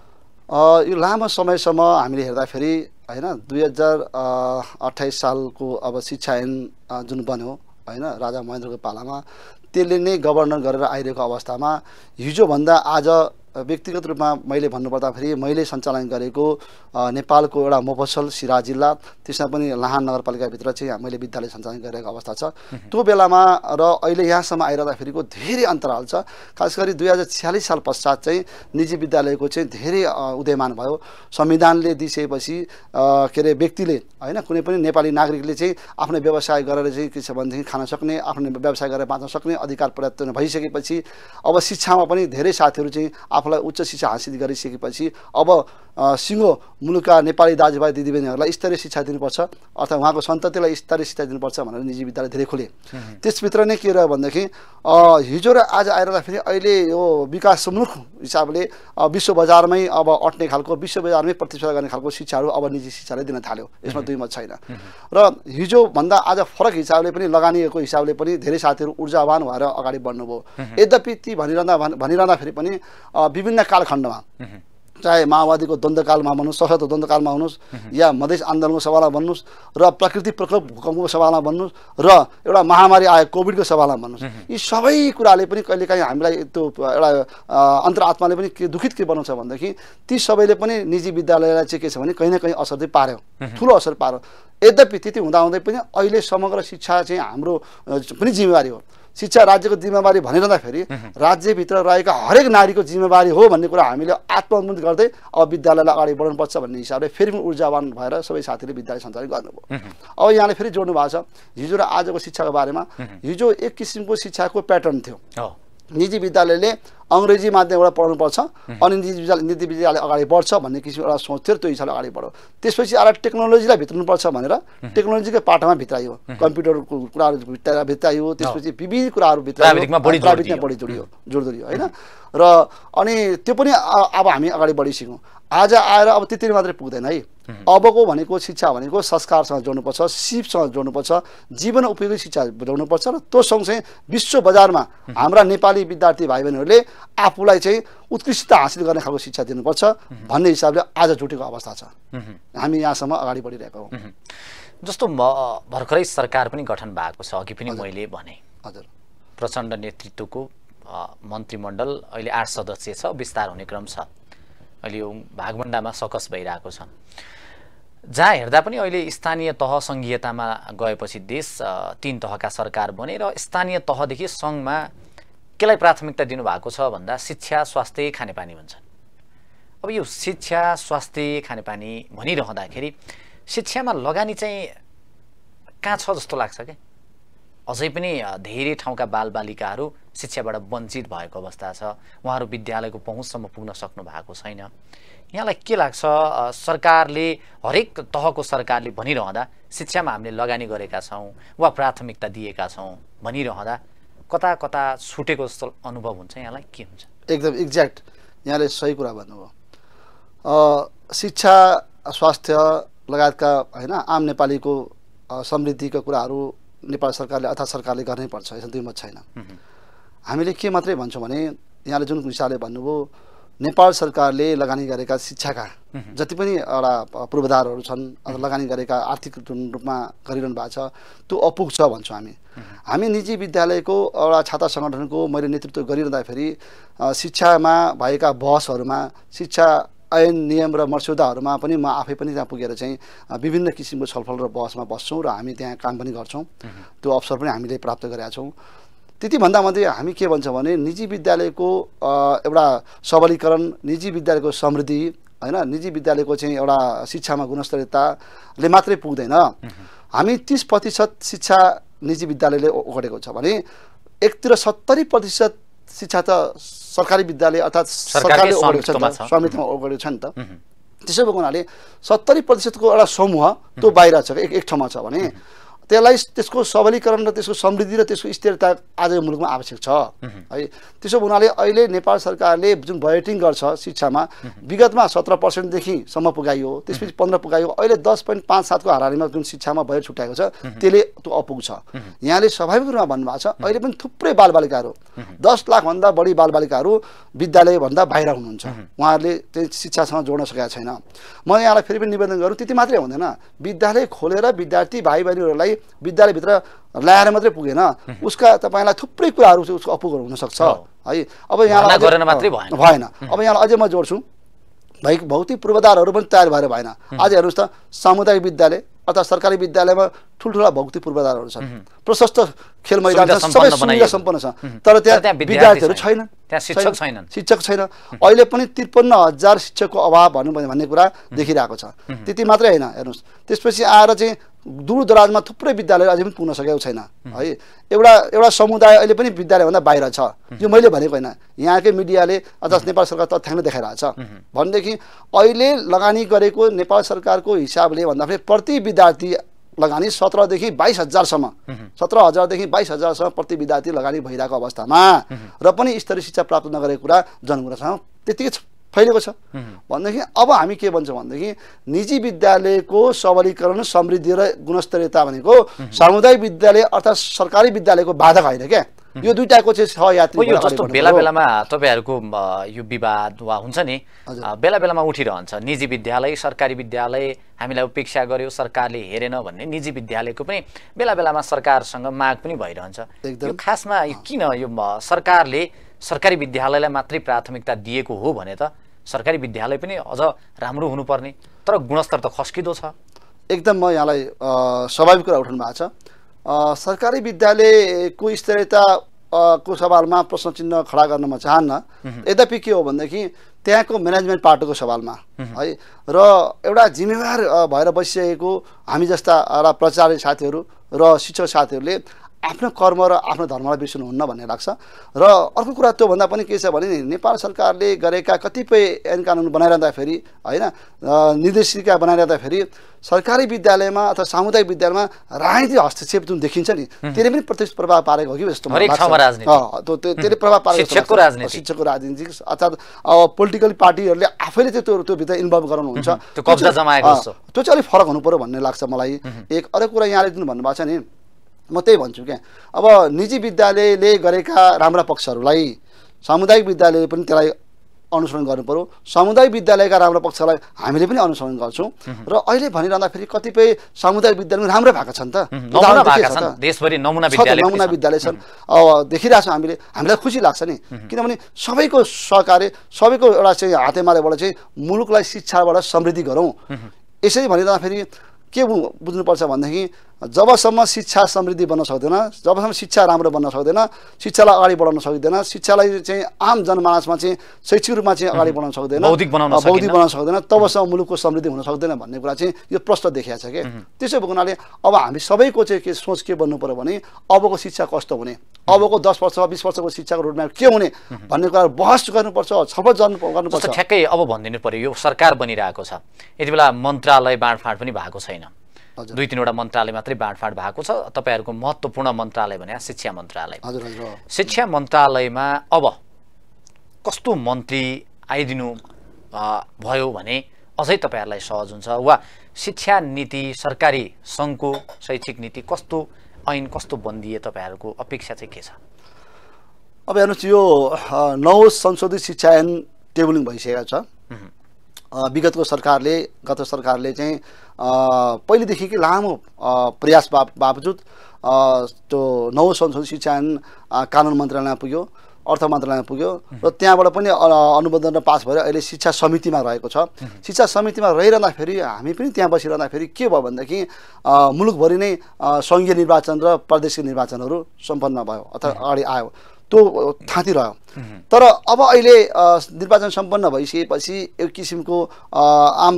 यो लामो समयसम्म हामीले हेर्दाखेरि होइन दुई हजार अठाइस सालको अब शिक्षा ऐन जुन बन्यो होइन राजा महेन्द्रको पालामा त्यसले नै गभर्नर गरेर आइरहेको अवस्थामा हिजोभन्दा आज व्यक्तिगत रूपमा मैले भन्नुपर्दाखेरि मैले सञ्चालन गरेको नेपालको एउटा मोफसल सिरा जिल्ला त्यसमा पनि लाहान नगरपालिकाभित्र चाहिँ मैले विद्यालय सञ्चालन गरिरहेको अवस्था छ। त्यो बेलामा र अहिले यहाँसम्म आइरहँदाखेरिको धेरै अन्तराल छ। खास गरी दुई हजार छ्यालिस साल पश्चात चाहिँ निजी विद्यालयको चाहिँ धेरै उदयमान भयो। संविधानले दिइसकेपछि के अरे व्यक्तिले होइन कुनै पनि नेपाली नागरिकले चाहिँ आफ्नो व्यवसाय गरेर चाहिँ के छ भनेदेखि खान सक्ने आफ्नो व्यवसाय गरेर बाँच्न सक्ने अधिकार पर्याप्त भइसकेपछि अब शिक्षामा पनि धेरै साथीहरू चाहिँ आफूलाई उच्च शिक्षा हासिल गरिसकेपछि अब सिङ्गो मुलुकका नेपाली दाजुभाइ दिदीबहिनीहरूलाई स्तरीय शिक्षा दिनुपर्छ अर्थात् उहाँको सन्ततिलाई स्तरीय शिक्षा दिनुपर्छ भनेर निजी विद्यालय धेरै खोले। त्यसभित्र नै के रह्यो भनेदेखि हिजो र आज आइरहँदाखेरि अहिले यो विकासोन्मुख हिसाबले विश्व बजारमै अब अट्ने खालको विश्व बजारमै प्रतिस्पर्धा गर्ने खालको शिक्षाहरू अब निजी शिक्षाले दिन थाल्यो। यसमा दुई मत छैन। र हिजोभन्दा आज फरक हिसाबले पनि लगानीको हिसाबले पनि धेरै साथीहरू ऊर्जावान भएर अगाडि बढ्नुभयो। यद्यपि ती भनिरहँदा भन- भनिरहँदाखेरि पनि विभिन्न कालखण्डमा चाहे माओवादीको द्वन्द्वकालमा भन्नुहोस् सशस्त्र द्वन्द्वकालमा हुनुहोस् या मधेस आन्दोलनको सवालमा भन्नुहोस् र प्रकृति प्रकोप भूकम्पको सवालमा भन्नुहोस् र एउटा महामारी आयो कोभिडको सवालमा भन्नुहोस् यी सबै कुराले पनि कहिलेकाहीँ हामीलाई त्यो एउटा अन्तरात्माले पनि के दुखित के बनाउँछ भनेदेखि ती सबैले पनि निजी विद्यालयलाई चाहिँ के छ भने कहीँ न कहीँ असर चाहिँ पार्यो ठुलो असर पार्यो। यद्यपि त्यति हुँदाहुँदै पनि अहिले समग्र शिक्षा चाहिँ हाम्रो पनि जिम्मेवारी हो। शिक्षा राज्यको जिम्मेवारी भनिरहँदाखेरि राज्यभित्र रहेका हरेक नारीको जिम्मेवारी हो भन्ने कुरा हामीले आत्मनिर्भर गर्दै अब विद्यालयलाई अगाडि बढाउनुपर्छ भन्ने हिसाबले फेरि पनि ऊर्जावान भएर सबै साथीले विद्यालय सञ्चालन गर्नुभयो। अब यहाँले फेरि जोड्नु भएको छ हिजो र आजको शिक्षाको बारेमा हिजो एक किसिमको शिक्षाको प्याटर्न थियो। निजी विद्यालयले अङ्ग्रेजी माध्यमबाट पढ्नुपर्छ अनि निजी विद्यालय निजी विद्यालय अगाडि बढ्छ भन्ने किसिमको एउटा सोच थियो त्यो हिसाबले अगाडि बढ्यो। त्यसपछि आएर टेक्नोलोजीलाई भित्र्नुपर्छ भनेर टेक्नोलोजीकै पाटामा भित्राइयो। कम्प्युटरको कुराहरू भित्र भित्राइयो त्यसपछि विविध कुराहरू प्राविधिकमा बढी जोडियो जोड दियो होइन? र अनि त्यो पनि अब हामी अगाडि बढिसक्यौँ। आज आएर अब त्यति मात्रै पुग्दैन है। अबको भनेको शिक्षा भनेको संस्कारसँग जोड्नुपर्छ सिपसँग जोड्नुपर्छ जीवन उपयोगी शिक्षा जोड्नुपर्छ र त्यो सँगसँगै विश्व बजारमा हाम्रा नेपाली विद्यार्थी भाइ बहिनीहरूले आफूलाई चाहिँ उत्कृष्टता हासिल गर्ने खालको शिक्षा दिनुपर्छ भन्ने हिसाबले आज जुटेको अवस्था छ। हामी यहाँसम्म अगाडि बढिरहेका हौँ। जस्तो भर्खरै सरकार पनि गठन भएको छ अघि पनि मैले भने। हजुर। प्रचण्ड नेतृत्वको मन्त्रीमण्डल अहिले आठ सदस्य छ विस्तार हुने क्रम छ। अहिले यो भागभण्डामा सकस भइरहेको छ। जहाँ हेर्दा पनि अहिले स्थानीय तह सङ्घीयतामा गएपछि देश तिन तहका सरकार बने र स्थानीय तहदेखि सङ्घमा केलाई प्राथमिकता दिनुभएको छ भन्दा शिक्षा स्वास्थ्य खानेपानी भन्छन्। अब यो शिक्षा स्वास्थ्य खानेपानी भनिरहँदाखेरि शिक्षामा लगानी चाहिँ कहाँ छ जस्तो लाग्छ क्या अझै पनि धेरै ठाउँका बालबालिकाहरू शिक्षाबाट वञ्चित भएको अवस्था छ। उहाँहरू विद्यालयको पहुँचसम्म पुग्न सक्नु भएको छैन। यहाँलाई के लाग्छ? सरकारले हरेक तहको सरकारले भनिरहँदा शिक्षामा हामीले लगानी गरेका छौँ वा प्राथमिकता दिएका छौँ भनिरहँदा कता कता छुटेको जस्तो अनुभव हुन्छ यहाँलाई के हुन्छ? एकदम एक्ज्याक्ट यहाँले सही कुरा भन्नुभयो। शिक्षा स्वास्थ्य लगायतका होइन आम नेपालीको समृद्धिका कुराहरू नेपाल सरकारले अथवा सरकारले गर्नै पर्छ यसमा दुई मत छैन हामीले के मात्रै भन्छौँ भने यहाँले जुन हिसाबले भन्नुभयो नेपाल सरकारले लगानी गरेका शिक्षाका जति पनि एउटा पूर्वाधारहरू छन् अथवा लगानी गरेका आर्थिक जुन रूपमा गरिरहनु भएको छ त्यो अपुग छ भन्छौँ हामी। हामी निजी विद्यालयको एउटा छात्र सङ्गठनको मैले नेतृत्व गरिरहँदाखेरि शिक्षामा भएका बहसहरूमा शिक्षा ऐन नियम र मर्स्यौदाहरूमा पनि म आफै पनि त्यहाँ पुगेर चाहिँ विभिन्न किसिमको छलफल र बहसमा बस्छौँ र हामी त्यहाँ काम पनि गर्छौँ। त्यो अवसर पनि हामीले प्राप्त गरेका छौँ। त्यति भन्दा मध्ये हामी के भन्छौँ भने निजी विद्यालयको एउटा सबलीकरण निजी विद्यालयको समृद्धि होइन निजी विद्यालयको चाहिँ एउटा शिक्षामा गुणस्तरीयताले मात्रै पुग्दैन। हामी तिस प्रतिशत शिक्षा निजी विद्यालयले ओगटेको छ भने एकतिर सत्तरी प्रतिशत शिक्षा त सरकारी विद्यालय अर्थात् सरकारले ओगटेको छ स्वामित्वमा ओगटेको छ नि त। त्यसो भएको हुनाले सत्तरी प्रतिशतको एउटा समूह त्यो बाहिर छ एक एक ठाउँमा छ भने त्यसलाई त्यसको सबलीकरण र त्यसको समृद्धि र त्यसको स्थिरता आजको मुलुकमा आवश्यक छ। है त्यसो हुनाले अहिले नेपाल सरकारले जुन बजेटिङ गर्छ शिक्षामा विगतमा सत्र पर्सेन्टदेखिसम्म पुगाइयो त्यसपछि पन्ध्र पुगायो अहिले दस पोइन्ट पाँच सातको हाराहारीमा जुन शिक्षामा बजेट छुट्याएको छ त्यसले त्यो अपुग छ। यहाँले स्वाभाविक रूपमा भन्नुभएको छ अहिले पनि थुप्रै बालबालिकाहरू दस लाखभन्दा बढी बालबालिकाहरू विद्यालयभन्दा बाहिर हुनुहुन्छ। उहाँहरूले चाहिँ शिक्षासँग जोड्न सकेका छैन। म यहाँलाई फेरि पनि निवेदन गरौँ त्यति मात्रै हुँदैन। विद्यालय खोलेर विद्यार्थी भाइ बहिनीहरूलाई विद्यालयभित्र ल्याएर मात्रै पुगेन। उसका तपाईँलाई थुप्रै कुराहरू चाहिँ उसको अपुगहरू हुनसक्छ। हो। अब यहाँलाई भएन। अब यहाँलाई अझै म जोड्छु। भाइ भौतिक पूर्वाधारहरू पनि तयार भएर भएन। आज हेर्नुहोस् त सामुदायिक विद्यालय अथवा सरकारी विद्यालयमा ठुल्ठुला भौतिक पूर्वाधारहरू छन्। प्रशस्त खेल मैदान छ सबै सुविधा। सम्पन्न छ। तर त्यहाँ त्यहाँ विद्यार्थी विद्यार्थीहरू छैन। छैनन् शिक्षक छैनन्। शिक्षक छैन। अहिले पनि त्रिपन्न हजार शिक्षकको अभाव भनौँ भने भन्ने कुरा देखिरहेको छ। त्यति मात्रै होइन हेर्नुहोस्। त्यसपछि आएर चाहिँ दूर दराजमा थुप्रै विद्यालय अझै पनि पुग्न सकेको छैन। है एउटा एउटा समुदाय अहिले पनि विद्यालयभन्दा बाहिर छ। यो मैले भनेको होइन। यहाँकै मिडियाले अथवा नेपाल सरकार तथ्याङ्क देखाइरहेको छ। भनेदेखि अहिले लगानी गरेको नेपाल सरकारको हिसाबले भन्दाखेरि प्रति विद्यार्थी लगानी सत्रदेखि बाइस हजारसम्म सत्र हजारदेखि बाइस हजारसम्म प्रति विद्यार्थी लगानी भइरहेको अवस्थामा र पनि स्तरीय शिक्षा प्राप्त नगरेको कुरा जनमुरासँग त्यतिकै छ- फैलिएको छ। भनेदेखि अब हामी के भन्छौँ भनेदेखि निजी विद्यालयको सबलीकरण समृद्धि र गुणस्तरीयता भनेको सामुदायिक विद्यालय अर्थात् सरकारी विद्यालयको बाधक होइन क्या? यो दुइटाको चाहिँ छ यात्री हो यो जस्तो बेला। बेलामा तपाईँहरूको यो विवाद वा हुन्छ नि बेला बेलामा उठिरहन्छ। निजी विद्यालय सरकारी विद्यालय हामीलाई उपेक्षा गर्यो सरकारले हेरेन भन्ने निजी विद्यालयको पनि बेला बेलामा सरकारसँग माग पनि भइरहन्छ। यो खासमा किन यो सरकारले सरकारी विद्यालयलाई मात्रै प्राथमिकता दिएको हो भने त सरकारी विद्यालय पनि अझ राम्रो हुनुपर्ने। तर गुणस्तर त खस्किँदो छ। एकदम म यहाँलाई स्वाभाविक कुरा उठाउनु भएको छ। सरकारी विद्यालयको स्तरीयता अ, को सवालमा प्रश्न चिन्ह खडा गर्न म चाहन्न। यद्यपि के हो भनेदेखि त्यहाँको म्यानेजमेन्ट पार्टको सवालमा। है र एउटा जिम्मेवार भएर बसिसकेको हामी जस्ता एउटा प्रचार साथीहरू र शिक्षक साथीहरूले आफ्नो कर्म र आफ्नो धर्मलाई बिर्सनुहुन्न भन्ने लाग्छ। र अर्को कुरा त्योभन्दा पनि के छ भने नेपाल सरकारले गरेका कतिपय ऐन कानुन बनाइरहँदाखेरि होइन निर्देशिका बनाइरहँदाखेरि सरकारी विद्यालयमा अथवा सामुदायिक विद्यालयमा राजनीतिक हस्तक्षेप जुन देखिन्छ नि त्यसले पनि प्रत्यक्ष प्रभाव पारेको हो कि जस्तो त्यसले प्रभाव पारेको शिक्षकको। राजनीति। शिक्षकको राजनीति अर्थात् अब पोलिटिकल पार्टीहरूले आफैले चाहिँ त्यो त्यो भित्र इन्भल्भ गराउनुहुन्छ। त्यो चाहिँ अलिक फरक हुनु पऱ्यो भन्ने लाग्छ मलाई। एक अर्को कुरा यहाँले जुन भन्नुभएको छ नि म त्यही भन्छु क्या अब निजी विद्यालयले गरेका राम्रा पक्षहरूलाई सामुदायिक विद्यालयले पनि त्यसलाई अनुसरण गर्नु पर्यो। सामुदायिक विद्यालयका राम्रो पक्षलाई हामीले पनि अनुसरण गर्छौँ। र अहिले भनिरहँदाखेरि कतिपय सामुदायिक विद्यालय राम्रो भएको छन् त। नमुना विद्यालय छन्। अब देखिरहेको छौँ हामीले। हामीलाई खुसी लाग्छ नि। किनभने सबैको सहकार्य सबैको एउटा चाहिँ हातेमालेबाट चाहिँ मुलुकलाई शिक्षाबाट समृद्धि गरौँ। यसरी भनिरहँदाखेरि के बुझ्नुपर्छ भनेदेखि जबसम्म शिक्षा समृद्धि बन्न सक्दैन जबसम्म शिक्षा राम्रो बन्न सक्दैन शिक्षालाई अगाडि बढाउन सकिँदैन शिक्षालाई चाहिँ आम जनमानसमा चाहिँ शैक्षिक रूपमा चाहिँ अगाडि बढाउन सक्दैन बौद्धिक बनाउन बौद्धिक। बनाउन सक्दैन तबसम्म मुलुकको समृद्धि हुन सक्दैन भन्ने कुरा चाहिँ यो प्रश्न देखिएको छ कि। त्यसो भएको हुनाले अब हामी सबैको चाहिँ के सोच के बन्नु पऱ्यो भने अबको शिक्षा कस्तो हुने अबको दस वर्ष बिस वर्षको शिक्षाको रोडम्याप के हुने भन्ने कुरा बहस गर्नुपर्छ छलफल जस्तो गर्नुपर्छ। ठ्याक्कै अब भनिदिनु पर्यो यो सरकार बनिरहेको छ। यति बेला मन्त्रालय बाँडफाँड पनि भएको छैन। दुई तिनवटा मन्त्रालय मात्रै बाँडफाँड भएको छ। तपाईँहरूको महत्त्वपूर्ण मन्त्रालय भने शिक्षा मन्त्रालय। हजुर हजुर। शिक्षा मन्त्रालयमा अब कस्तो मन्त्री आइदिनु भयो भने अझै तपाईँहरूलाई सहज हुन्छ? वा शिक्षा नीति सरकारी सङ्घको शैक्षिक नीति कस्तो ऐन कस्तो बनिदिए तपाईँहरूको अपेक्षा चाहिँ के छ? अब हेर्नुहोस् यो नौ संशोधित शिक्षा ऐन टेबलिङ भइसकेको छ। विगतको सरकारले गत सरकारले चाहिँ पहिलेदेखिकै लामो प्रयास बा बावजुद त्यो नौ संशोधित शिक्षा कानुन मन्त्रालयमा पुग्यो अर्थ मन्त्रालयमा पुग्यो र त्यहाँबाट पनि अनुमोदन र पास भएर अहिले शिक्षा समितिमा रहेको छ। शिक्षा समितिमा रहिरहँदाखेरि हामी पनि त्यहाँ बसिरहँदाखेरि के भयो भनेदेखि मुलुकभरि नै सङ्घीय निर्वाचन र प्रादेशिक निर्वाचनहरू सम्पन्न भयो अथवा अगाडि आयो। त्यो थाँती रह्यो तर अब अहिले निर्वाचन सम्पन्न भइसकेपछि एक किसिमको आम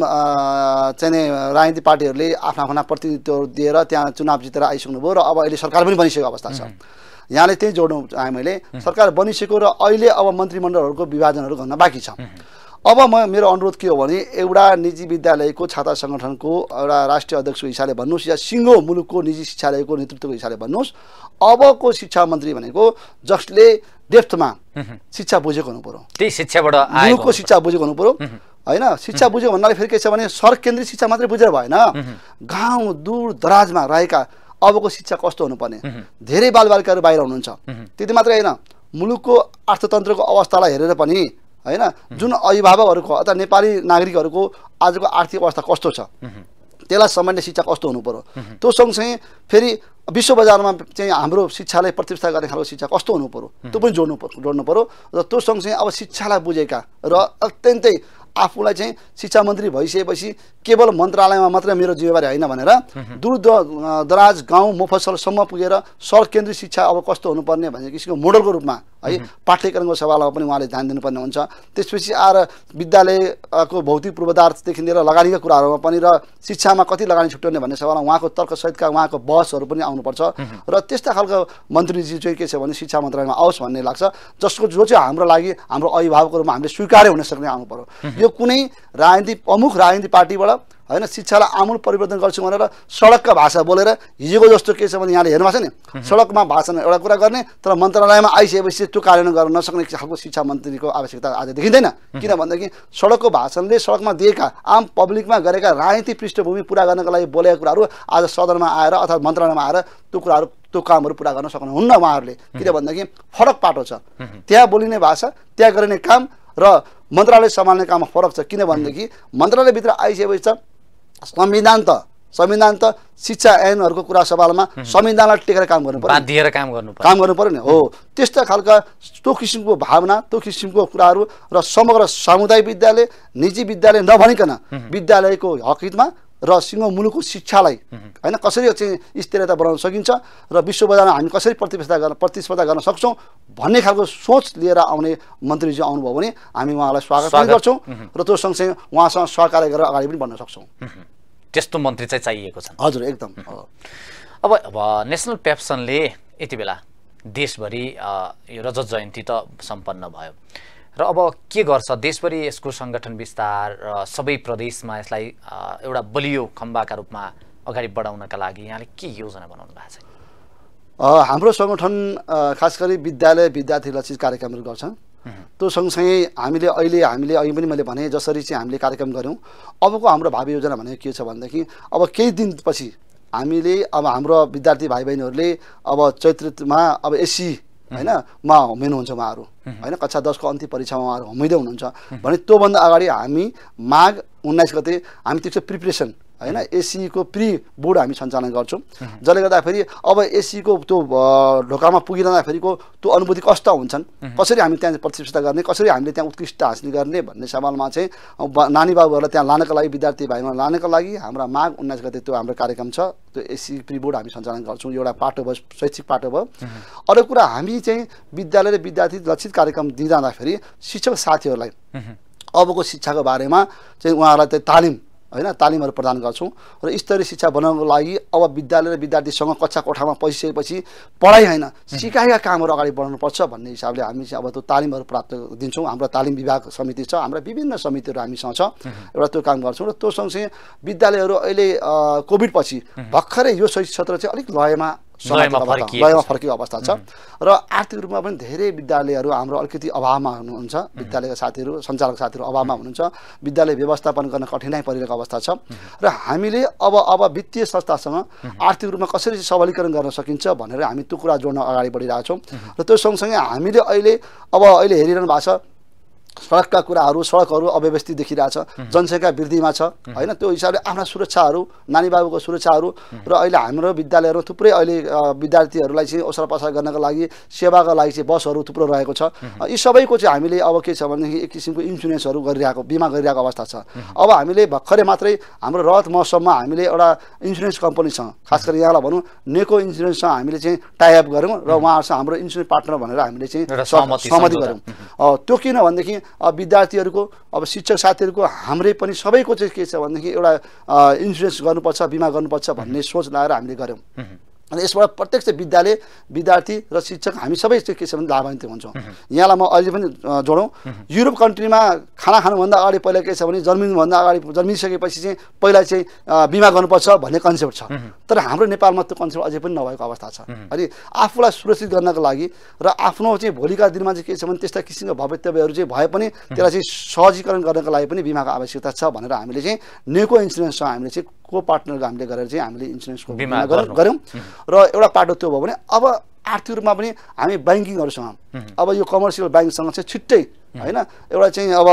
चाहिँ राजनीतिक पार्टीहरूले आफ्ना आफ्ना प्रतिनिधित्वहरू दिएर त्यहाँ चुनाव जितेर आइसक्नुभयो र अब अहिले सरकार पनि बनिसकेको अवस्था छ। यहाँले त्यही जोड्नु चाहेँ मैले सरकार बनिसक्यो र अहिले अब मन्त्रीमण्डलहरूको विभाजनहरू गर्न बाँकी छ। अब म मेरो अनुरोध के हो भने एउटा निजी विद्यालयको छात्र सङ्गठनको एउटा राष्ट्रिय अध्यक्षको हिसाबले भन्नुहोस् या सिङ्गो मुलुकको निजी शिक्षालयको नेतृत्वको हिसाबले भन्नुहोस् अबको शिक्षा मन्त्री भनेको जसले डेप्थमा शिक्षा बुझेको हुनु पऱ्यो त्यही शिक्षाबाट मुलुकको शिक्षा बुझेको हुनु पऱ्यो होइन शिक्षा बुझ्यो भन्नाले फेरि के छ भने सर केन्द्रित शिक्षा मात्रै बुझेर भएन। गाउँ दूर दराजमा रहेका अबको शिक्षा कस्तो हुनुपर्ने? धेरै बालबालिकाहरू बाहिर हुनुहुन्छ। त्यति मात्रै होइन मुलुकको अर्थतन्त्रको अवस्थालाई हेरेर पनि होइन? जुन अभिभावकहरूको अथवा नेपाली नागरिकहरूको आजको आर्थिक अवस्था कस्तो छ? त्यसलाई सामान्य शिक्षा कस्तो हुनु पऱ्यो त्यो सँगसँगै फेरि विश्व बजारमा चाहिँ हाम्रो शिक्षालाई प्रतिष्ठा गर्ने खालको शिक्षा कस्तो हुनु पऱ्यो त्यो पनि जोड्नु पर्यो जोड्नु पऱ्यो र त्यो सँगसँगै अब शिक्षालाई बुझेका र अत्यन्तै आफूलाई चाहिँ शिक्षा मन्त्री भइसकेपछि केवल मन्त्रालयमा मात्रै मेरो जिम्मेवारी होइन भनेर दूर दराज गाउँ मफसलसम्म पुगेर सर केन्द्रित शिक्षा अब कस्तो हुनुपर्ने भन्ने किसिमको मोडलको रूपमा है पाठ्यक्रमको सवालमा पनि उहाँले ध्यान दिनुपर्ने हुन्छ। त्यसपछि आएर विद्यालयको भौतिक पूर्वाधारदेखि लिएर लगानीका कुराहरूमा पनि र शिक्षामा कति लगानी छुट्याउने भन्ने सवालमा उहाँको तर्कसहितका उहाँको बहसहरू पनि आउनुपर्छ। र त्यस्ता खालको मन्त्रीजी चाहिँ के छ भने शिक्षा मन्त्रालयमा आओस् भन्ने लाग्छ। जसको जो चाहिँ हाम्रो लागि हाम्रो अभिभावकहरूमा हामीले स्वीकार्य हुन सक्ने आउनु पर्यो। यो कुनै राजनीति प्रमुख राजनीति पार्टीबाट होइन शिक्षालाई आमूल परिवर्तन गर्छु भनेर सडकका भाषा बोलेर हिजोको जस्तो के छ भने यहाँले हेर्नु भएको छ नि? सडकमा भाषण एउटा कुरा गर्ने तर मन्त्रालयमा आइसकेपछि त्यो कार्यान्वयन गर्न नसक्ने खालको शिक्षा मन्त्रीको आवश्यकता आज देखिँदैन। किन भनेदेखि सडकको भाषणले सडकमा दिएका आम पब्लिकमा गरेका राजनीतिक पृष्ठभूमि पुरा गर्नको लागि बोलेका कुराहरू आज सदनमा आएर अथवा मन्त्रालयमा आएर त्यो कुराहरू त्यो कामहरू पुरा गर्न सक्नुहुन्न उहाँहरूले। किन भनेदेखि फरक पाटो छ। त्यहाँ बोलिने भाषा त्यहाँ गरिने काम र मन्त्रालय सम्हाल्ने काममा फरक छ। किन भनेदेखि मन्त्रालयभित्र आइसकेपछि त संविधान त संविधान त शिक्षा ऐनहरूको कुरा सवालमा संविधानलाई टेकेर काम गर्नु पर्यो बाँधिएर काम गर्नु काम गर्नु पर्यो नि। हो। त्यस्ता खालका त्यो किसिमको भावना त्यो किसिमको कुराहरू र समग्र सामुदायिक विद्यालय निजी विद्यालय नभनिकन विद्यालयको हकितमा र सिङ्गो मुलुकको शिक्षालाई होइन कसरी चाहिँ स्थिरता बनाउन सकिन्छ र विश्व बजारमा हामी कसरी प्रतिस्पर्धा गर्न प्रतिस्पर्धा गर्न सक्छौँ भन्ने खालको सोच लिएर आउने मन्त्रीजी आउनुभयो भने हामी उहाँलाई स्वागत पनि। गर्छौँ र त्यो सँगसँगै उहाँसँग सहकार्य गरेर अगाडि पनि बढ्न सक्छौँ। त्यस्तो मन्त्री चाहिँ चाहिएको छ। हजुर एकदम। अब अब नेसनल पेप्सनले यति बेला देशभरि रजत जयन्ती त सम्पन्न भयो। र अब के गर्छ? देशभरि यसको सङ्गठन विस्तार र सबै प्रदेशमा यसलाई एउटा बलियो खम्बाका रूपमा अगाडि बढाउनका लागि यहाँले के योजना बनाउनु भएको छ? हाम्रो सङ्गठन खास गरी विद्यालय विद्यार्थी लक्षित कार्यक्रमहरू गर्छ। त्यो सँगसँगै हामीले अहिले हामीले अघि पनि मैले भने जसरी चाहिँ हामीले कार्यक्रम गऱ्यौँ अबको हाम्रो भावी योजना भनेको के छ भनेदेखि अब केही दिनपछि हामीले अब हाम्रो विद्यार्थी भाइ बहिनीहरूले अब चैत्रमा अब एसी होइन? मा होमिनुहुन्छ उहाँहरू होइन? कक्षा दसको अन्तिम परीक्षामा उहाँहरू होमिँदै हुनुहुन्छ। भने त्योभन्दा अगाडि हामी माघ उन्नाइस गते हामी त्यसको प्रिपरेसन होइन? एसीको प्रि बोर्ड हामी सञ्चालन गर्छौँ। जसले गर्दाखेरि अब एसीको त्यो ढोकामा पुगिरहँदाखेरिको त्यो अनुभूति कस्ता हुन्छन्? कसरी हामी त्यहाँ प्रतिस्पर्धा गर्ने? कसरी हामीले त्यहाँ उत्कृष्ट हासिल गर्ने भन्ने सवालमा चाहिँ नानी बाबुहरूलाई त्यहाँ लानको लागि विद्यार्थी भाइमा लानको लागि हाम्रो माघ उन्नाइस गते त्यो हाम्रो कार्यक्रम छ। त्यो एसी प्रि बोर्ड हामी सञ्चालन गर्छौँ। एउटा पाटो भयो शैक्षिक पाटो भयो। अरू कुरा हामी चाहिँ विद्यालय र विद्यार्थी लक्षित कार्यक्रम दिइरहँदाखेरि शिक्षक साथीहरूलाई अबको शिक्षाको बारेमा चाहिँ उहाँहरूलाई चाहिँ तालिम होइन तालिमहरू प्रदान गर्छौँ र स्तरीय शिक्षा बनाउनको लागि अब विद्यालय र विद्यार्थीसँग कक्षा कोठामा पसिसकेपछि पढाइ होइन सिकाएका कामहरू अगाडि बढाउनुपर्छ भन्ने हिसाबले हामी चाहिँ अब त्यो तालिमहरू प्राप्त दिन्छौँ। हाम्रो तालिम विभाग समिति छ हाम्रा विभिन्न समितिहरू हामीसँग छ एउटा त्यो काम गर्छौँ र त्यो सँगसँगै विद्यालयहरू अहिले कोभिडपछि भर्खरै यो शैक्षिक क्षेत्र चाहिँ अलिक लयमा लयमा। फर्किएको अवस्था छ। र आर्थिक रूपमा पनि धेरै विद्यालयहरू हाम्रो अलिकति अभावमा हुनुहुन्छ। विद्यालयका साथीहरू सञ्चालक साथीहरू अभावमा हुनुहुन्छ। विद्यालय व्यवस्थापन गर्न कठिनाइ परिरहेको अवस्था छ। र हामीले अब अब वित्तीय संस्थासँग आर्थिक रूपमा कसरी सबलीकरण गर्न सकिन्छ भनेर हामी त्यो कुरा जोड्न अगाडि बढिरहेको छौँ र त्यो सँगसँगै हामीले अहिले अब अहिले हेरिरहनु भएको छ सडकका कुराहरू सडकहरू अव्यवस्थित देखिरहेछ जनसङ्ख्या वृद्धिमा छ। होइन त्यो हिसाबले आफ्ना सुरक्षाहरू नानी बाबुको सुरक्षाहरू र अहिले हाम्रो विद्यालयहरू थुप्रै अहिले विद्यार्थीहरूलाई चाहिँ ओसार पसार गर्नको लागि सेवाको लागि चाहिँ बसहरू थुप्रो रहेको छ। यी सबैको चाहिँ हामीले अब के छ भनेदेखि एक किसिमको इन्सुरेन्सहरू गरिरहेको बिमा गरिरहेको अवस्था छ। अब हामीले भर्खरै मात्रै हाम्रो रथ महोत्सवमा हामीले एउटा इन्सुरेन्स कम्पनीसँग खास गरी यहाँलाई भनौँ नेको इन्सुरेन्ससँग हामीले चाहिँ टाइअप गऱ्यौँ र उहाँहरूसँग हाम्रो इन्सुरेन्स पार्टनर भनेर हामीले चाहिँ सहमति। गऱ्यौँ। त्यो किन भनेदेखि अब विद्यार्थीहरूको अब शिक्षक साथीहरूको हाम्रै पनि सबैको चाहिँ के छ भनेदेखि एउटा इन्सुरेन्स गर्नुपर्छ बिमा गर्नुपर्छ भन्ने सोच लगाएर हामीले गऱ्यौँ। अनि यसबाट प्रत्यक्ष विद्यालय विद्यार्थी र शिक्षक हामी सबै चाहिँ के छ भने लाभान्वित हुन्छौँ। यहाँलाई म अहिले पनि जोडौँ। युरोप कन्ट्रीमा खाना खानुभन्दा अगाडि पहिला के छ भने जन्मिनुभन्दा अगाडि जन्मिसकेपछि चाहिँ पहिला चाहिँ बिमा गर्नुपर्छ भन्ने कन्सेप्ट छ। तर हाम्रो नेपालमा त्यो कन्सेप्ट अझै पनि नभएको अवस्था छ। अनि आफूलाई सुरक्षित गर्नको लागि र आफ्नो चाहिँ भोलिका दिनमा चाहिँ के छ भने त्यस्ता किसिमका भवितव्यहरू चाहिँ भए पनि त्यसलाई चाहिँ सहजीकरण गर्नको लागि पनि बिमाको आवश्यकता छ भनेर हामीले चाहिँ नेको इन्सुरेन्ससँग हामीले चाहिँ को पार्टनर हामीले गरेर चाहिँ हामीले इन्सुरेन्सको बिमा गऱ्यौँ र एउटा पाटो त्यो भयो भने अब आर्थिक रूपमा पनि हामी ब्याङ्किङहरूसँग अब यो कमर्सियल ब्याङ्कसँग चाहिँ छिट्टै होइन एउटा चाहिँ अब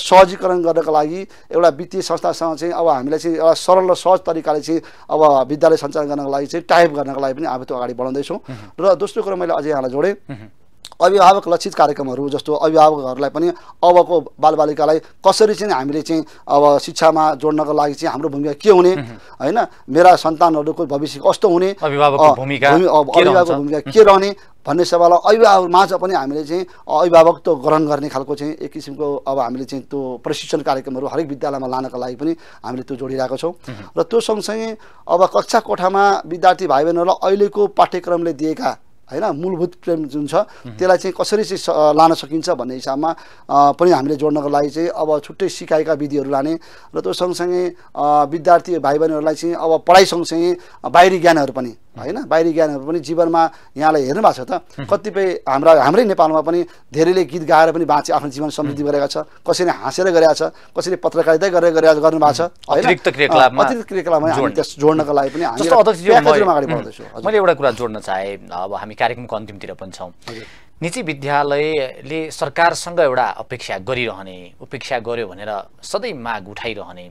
सहजीकरण गर्नको लागि एउटा वित्तीय संस्थासँग चाहिँ अब हामीलाई चाहिँ एउटा सरल र सहज तरिकाले चाहिँ अब विद्यालय सञ्चालन गर्नको लागि चाहिँ टाइप गर्नको लागि पनि अब त्यो अगाडि बढाउँदैछौँ। र दोस्रो कुरो मैले अझै यहाँलाई जोडेँ। अभिभावक लक्षित कार्यक्रमहरू जस्तो अभिभावकहरूलाई पनि अबको बालबालिकालाई कसरी चाहिँ हामीले चाहिँ अब शिक्षामा जोड्नको लागि चाहिँ हाम्रो भूमिका के हुने होइन? मेरा सन्तानहरूको भविष्य कस्तो हुने अभिभावकको भूमिका के रहने भन्ने सवाल अभिभावक माझ पनि हामीले चाहिँ अभिभावकत्व ग्रहण गर्ने खालको चाहिँ एक किसिमको अब हामीले चाहिँ त्यो प्रशिक्षण कार्यक्रमहरू हरेक विद्यालयमा लानको लागि पनि हामीले त्यो जोडिरहेको छौँ। र त्यो सँगसँगै अब कक्षा कोठामा विद्यार्थी भाइ बहिनीहरूलाई अहिलेको पाठ्यक्रमले दिएका होइन मूलभूत प्रेम जुन छ त्यसलाई चाहिँ कसरी चाहिँ लान सकिन्छ भन्ने हिसाबमा पनि हामीले जोड्नको लागि चाहिँ अब छुट्टै सिकाइका विधिहरू लाने र त्यो सँगसँगै विद्यार्थी भाइ बहिनीहरूलाई चाहिँ अब पढाइ सँगसँगै बाहिरी ज्ञानहरू पनि होइन? बाहिरी ज्ञानहरू पनि जीवनमा यहाँलाई हेर्नु भएको छ त। कतिपय हाम्रा हाम्रै नेपालमा पनि धेरैले गीत गाएर पनि बाँचे आफ्नो जीवन समृद्धि गरेका छ। कसैले हाँसेर गरेका छ कसैले पत्रकारिता गरेर गरेर गर्नुभएको छ? अतिरिक्त क्रियाकलापमा हामी। त्यस जोड्नको लागि पनि अगाडि हजुर। मैले एउटा कुरा जोड्न चाहेँ। अब हामी कार्यक्रमको अन्तिमतिर पनि छौँ। निजी विद्यालयले सरकारसँग एउटा अपेक्षा गरिरहने उपेक्षा गर्यो भनेर सधैँ माग उठाइरहने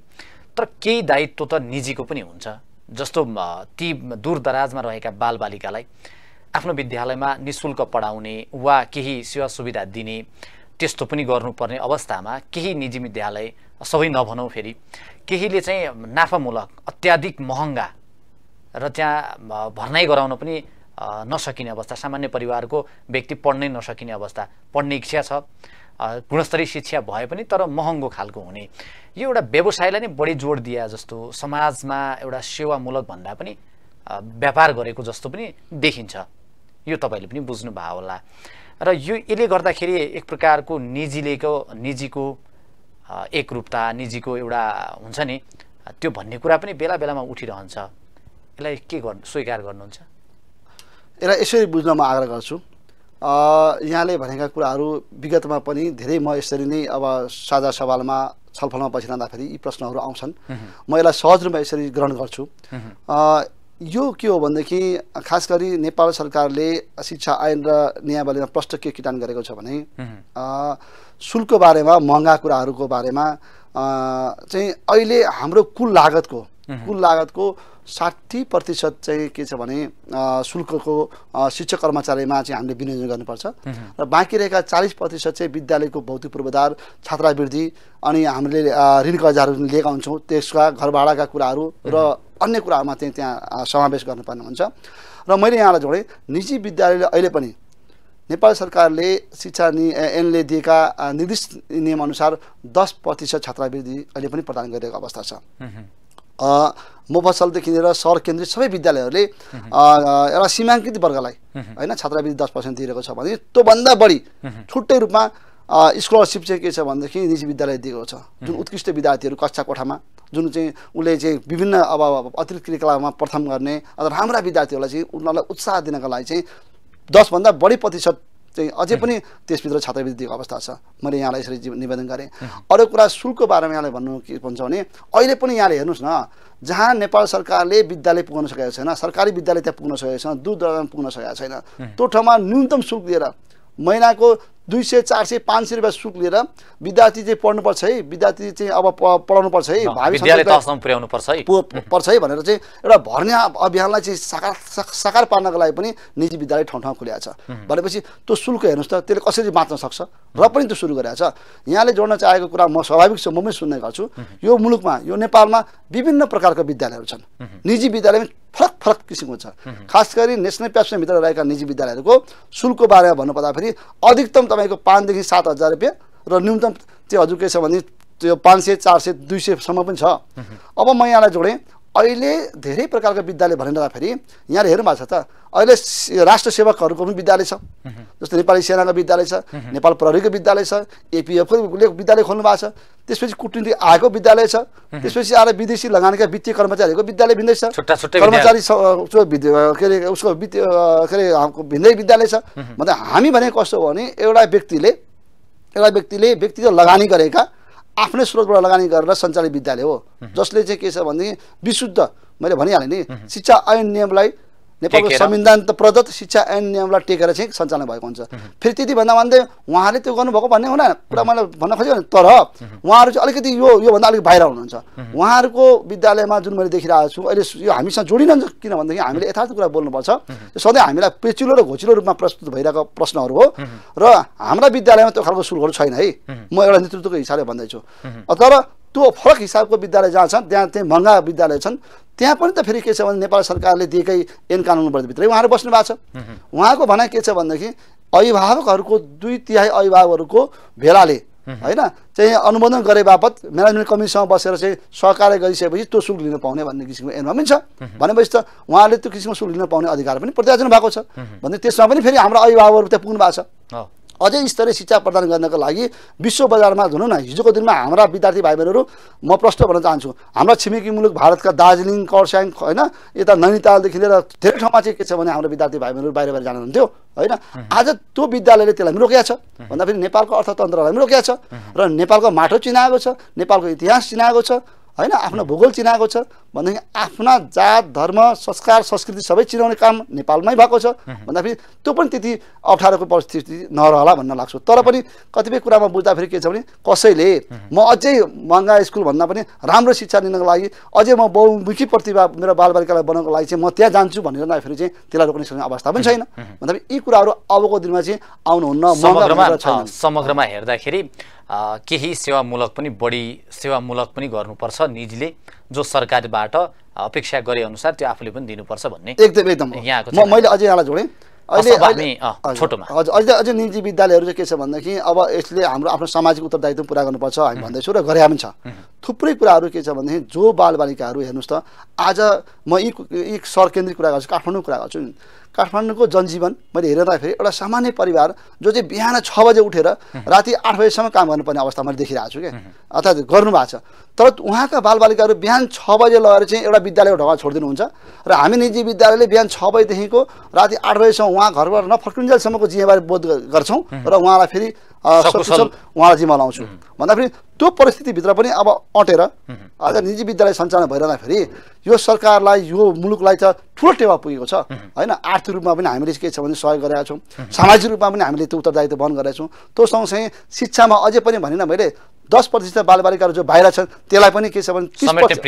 तर केही दायित्व त निजीको पनि हुन्छ। जस्तो ती दूरदराजमा रहेका बालबालिकालाई आफ्नो विद्यालयमा नि शुल्क पढाउने वा केही सेवा सुविधा दिने त्यस्तो पनि गर्नुपर्ने अवस्थामा केही निजी विद्यालय सबै नभनौँ फेरि। केहीले चाहिँ नाफामूलक अत्याधिक महँगा र त्यहाँ भर्नाइ गराउन पनि नसकिने अवस्था सामान्य परिवारको व्यक्ति पढ्नै नसकिने अवस्था पढ्ने इच्छा छ। गुणस्तरीय शिक्षा भए पनि तर महँगो खालको हुने। यो एउटा व्यवसायलाई नै बढी जोड दिया जस्तो समाजमा एउटा सेवामूलक भन्दा पनि व्यापार गरेको जस्तो पनि देखिन्छ। यो तपाईँले पनि बुझ्नुभयो होला। र यो यसले गर्दाखेरि एक प्रकारको निजीलेको निजीको एकरूपता निजीको एउटा हुन्छ नि त्यो भन्ने कुरा पनि बेला बेलामा उठिरहन्छ। यसलाई के गर्नु स्वीकार गर्नुहुन्छ? यसलाई यसरी बुझ्न म आग्रह गर्छु। यहाँले भनेका कुराहरू विगतमा पनि धेरै म यसरी नै अब साझा सवालमा छलफलमा बसिरहँदाखेरि यी प्रश्नहरू आउँछन्। म यसलाई सहज रूपमा यसरी ग्रहण गर्छु। यो के हो भनेदेखि खास गरी नेपाल सरकारले शिक्षा ऐन र नियमावलीमा प्रष्ट के किटान गरेको छ भने शुल्क बारेमा महँगा कुराहरूको बारेमा चाहिँ अहिले हाम्रो कुल लागतको कुल लागतको साठी प्रतिशत चाहिँ के छ भने शुल्कको शिक्षक कर्मचारीमा चाहिँ हामीले विनियोजन गर्नुपर्छ। र बाँकी रहेका चालिस प्रतिशत चाहिँ विद्यालयको भौतिक पूर्वाधार छात्रावृत्ति अनि हामीले ऋण कर्जाहरू लिएका हुन्छौँ। त्यसका घर भाडाका कुराहरू र अन्य कुराहरूमा चाहिँ त्यहाँ समावेश गर्नुपर्ने हुन्छ। र मैले यहाँलाई जोडेँ निजी विद्यालयले अहिले पनि नेपाल सरकारले शिक्षा नि ऐनले दिएका निर्दिष्ट नियमअनुसार दस प्रतिशत छात्रावृत्ति अहिले पनि प्रदान गरिरहेको अवस्था छ। मफसलदेखि लिएर सहर केन्द्रित सबै विद्यालयहरूले एउटा सीमाङ्कित वर्गलाई होइन छात्रावृत्ति दस पर्सेन्ट दिइरहेको छ भने त्योभन्दा बढी छुट्टै रूपमा स्कलरसिप चाहिँ के छ भनेदेखि निजी विद्यालय दिएको छ। जुन उत्कृष्ट विद्यार्थीहरू कक्षा कोठामा जुन चाहिँ उसले चाहिँ विभिन्न अब अतिरिक्त क्रियाकलापमा प्रथम गर्ने अथवा राम्रा विद्यार्थीहरूलाई चाहिँ उनीहरूलाई उत्साह दिनको लागि चाहिँ दसभन्दा बढी प्रतिशत चाहिँ अझै पनि त्यसभित्र छात्रवृत्ति दिएको अवस्था छ। मैले यहाँलाई यसरी निवेदन गरेँ। अरू कुरा शुल्कको बारेमा यहाँलाई भन्नु के भन्छ भने अहिले पनि यहाँले हेर्नुहोस् न जहाँ नेपाल सरकारले विद्यालय पुग्न सकेको छैन सरकारी विद्यालय त्यहाँ पुग्न सकेको छैन दूर दराजमा पुग्न सकेको छैन त्यो ठाउँमा न्यूनतम शुल्क दिएर महिनाको दुई सय चार सय पाँच सय रुपियाँ शुल्क लिएर विद्यार्थी चाहिँ पढ्नुपर्छ है। विद्यार्थी चाहिँ अब पढाउनुपर्छ है। भावी विद्यालय पुर्याउनु पर्छ है। पर्छ है भनेर चाहिँ एउटा भर्ने अभियानलाई चाहिँ साकार साक- साकार पार्नको लागि पनि निजी विद्यालय ठाउँ ठाउँ खुलेको छ। भनेपछि त्यो शुल्क हेर्नुहोस् त त्यसले कसरी बाँच्न सक्छ? र पनि त्यो सुरु गरेको छ। यहाँले जोड्न चाहेको कुरा म स्वाभाविक छ म पनि सुन्ने गर्छु। यो मुलुकमा यो नेपालमा विभिन्न प्रकारका विद्यालयहरू छन्। निजी विद्यालयमा फरक फरक किसिमको छ। खास गरी नेसनल प्याप्सभित्र रहेका निजी विद्यालयहरूको शुल्कको बारेमा भन्नुपर्दाखेरि अधिकतम तपाईँको पाँचदेखि सात हजार रुपियाँ र न्यूनतम त्यो हजुर के छ भने त्यो पाँच सय चार सय दुई सयसम्म पनि छ। अब म यहाँलाई जोडेँ। अहिले धेरै प्रकारका विद्यालय भनिरहँदाखेरि यहाँले हेर्नु भएको छ त अहिले राष्ट्र सेवकहरूको पनि विद्यालय छ। जस्तो नेपाली सेनाको विद्यालय छ नेपाल प्रहरीको विद्यालय छ एपिएफको विद्यालय खोल्नु भएको छ त्यसपछि कूटनीति आयोगको विद्यालय छ त्यसपछि आएर विदेशी लगानीका वित्तीय कर्मचारीहरूको विद्यालय भिन्दै छ। कर्मचारी के अरे उसको वित्तीय के अरे भिन्दै विद्यालय छ। मतलब हामी भने कस्तो हो भने एउटा व्यक्तिले एउटा व्यक्तिले व्यक्तिगत लगानी गरेका आफ्नै स्रोतबाट लगानी गरेर सञ्चालित विद्यालय हो। जसले चाहिँ के छ भनेदेखि विशुद्ध मैले भनिहालेँ नि शिक्षा ऐन नियमलाई नेपालको। संविधान त प्रदत्त शिक्षा ऐन नियमलाई टेकेर चाहिँ सञ्चालन भएको हुन्छ। फेरि त्यति भन्दा भन्दै उहाँले त्यो गर्नुभएको भन्ने हुन कुरा मैले भन्न खोजेँ तर उहाँहरू चाहिँ अलिकति यो योभन्दा अलिक बाहिर हुनुहुन्छ। उहाँहरूको विद्यालयमा जुन मैले देखिरहेको छु अहिले यो हामीसँग जोडिरहन्छ किन भनेदेखि हामीले यथार्थ कुरा बोल्नुपर्छ। यो सधैँ हामीलाई पेचिलो र घोचिलो रूपमा प्रस्तुत भइरहेको प्रश्नहरू हो। र हाम्रा विद्यालयमा त्यो खालको सुरुहरू छैन है। म एउटा नेतृत्वको हिसाबले भन्दैछु। तर त्यो फरक हिसाबको विद्यालय जहाँ छन् त्यहाँ चाहिँ महँगा विद्यालय छन्। त्यहाँ पनि त फेरि के छ भने नेपाल सरकारले दिएकै ऐन कानुनभित्रै उहाँहरू बस्नु भएको छ। उहाँको भनाइ के छ भनेदेखि अभिभावकहरूको दुई तिहाई अभिभावकहरूको भेलाले होइन चाहिँ अनुमोदन गरे बापत म्यानेजमेन्ट कमिटीसँग बसेर चाहिँ सहकार्य गरिसकेपछि त्यो शुल्क लिन पाउने भन्ने किसिमको पनि छ। भनेपछि त उहाँले त्यो किसिमको शुल्क लिन पाउने अधिकार पनि प्रत्यार्जन भएको छ। भने त्यसमा पनि फेरि हाम्रो अभिभावकहरू त्यहाँ पुग्नु भएको छ। अझै स्तरीय शिक्षा प्रदान गर्नको लागि विश्व बजारमा भनौँ न हिजोको दिनमा हाम्रा विद्यार्थी भाइ बहिनीहरू म प्रश्न भन्न चाहन्छु। हाम्रा छिमेकी मुलुक भारतका दार्जिलिङ खरसाङ होइन यता नैनीतालदेखि लिएर धेरै ठाउँमा चाहिँ के छ भने हाम्रो विद्यार्थी भाइ बहिनीहरू बाहिर बाहिर जानुहुन्थ्यो होइन। आज त्यो विद्यालयले त्यसलाई पनि रोकेको छ। भन्दा फेरि नेपालको अर्थतन्त्रलाई पनि रोकेको छ। र नेपालको माटो चिनाएको छ नेपालको इतिहास चिनाएको छ। होइन आफ्नो भूगोल चिनाएको छ। भनेदेखि आफ्ना जात धर्म संस्कार संस्कृति सबै चिनाउने काम नेपालमै भएको छ। भन्दाखेरि त्यो पनि त्यति अप्ठ्यारोको परिस्थिति नरहला भन्न लाग्छ। तर पनि कतिपय कुरामा बुझ्दाखेरि के छ भने कसैले म अझै महँगा स्कुल भन्दा पनि राम्रो शिक्षा लिनको लागि अझै म बहुमुखी प्रतिभा मेरो बालबालिकालाई बनाउनको लागि चाहिँ म त्यहाँ जान्छु भनेर फेरि चाहिँ त्यसलाई रोक्ने सक्ने अवस्था पनि छैन। भन्दाखेरि यी कुराहरू अबको दिनमा चाहिँ आउनुहुन्न समग्रमा हेर्दाखेरि केही सेवामूलक पनि बढी सेवामूलक पनि गर्नुपर्छ निजीले जो सरकारबाट अपेक्षा गरे अनुसार त्यो आफूले पनि दिनुपर्छ भन्ने एकदम एकदम। यहाँको मैले अझै यहाँलाई जोडेँ। अहिले अहिले- छोटोमा। हजुर अझै अझै निजी विद्यालयहरू चाहिँ के छ भनेदेखि अब यसले हाम्रो आफ्नो सामाजिक उत्तरदायित्व पुरा गर्नुपर्छ हामी भन्दैछौँ र गरे पनि छ। थुप्रै कुराहरू के छ भनेदेखि जो बालबालिकाहरू हेर्नुहोस् त आज म यी यी सहर केन्द्रित कुरा गर्छु काठमाडौँ कुरा गर्छु। काठमाडौँको जनजीवन मैले हेर्दाखेरि एउटा सामान्य परिवार जो चाहिँ बिहान छ बजे उठेर राति आठ बजीसम्म काम गर्नुपर्ने अवस्था मैले देखिरहेको छु क्या अर्थात् गर्नुभएको छ। तर उहाँका बालबालिकाहरू बिहान छ बजे लगेर चाहिँ एउटा विद्यालयको ढोका छोडिदिनुहुन्छ र हामी निजी विद्यालयले बिहान छ बजीदेखिको राति आठ बजीसम्म उहाँ घरबाट नफर्किन्जेलसम्मको जिम्मेवारी बोध गर्छौँ र उहाँलाई फेरि उहाँलाई जिम्मा लाउँछु। भन्दाखेरि त्यो परिस्थितिभित्र पनि अब अटेर आज निजी विद्यालय सञ्चालन भइरहँदाखेरि यो सरकारलाई यो मुलुकलाई त ठुलो टेवा पुगेको छ। होइन आर्थिक रूपमा पनि हामीले के छ भने सहयोग गरेका छौँ। सामाजिक रूपमा पनि हामीले त्यो उत्तरदायित्व वहन गरेका छौँ। त्यो सँगसँगै शिक्षामा अझै पनि भनिनँ मैले दस प्रतिशत बालबालिकाहरू जो बाहिर छन् त्यसलाई पनि के छ भने प्रति-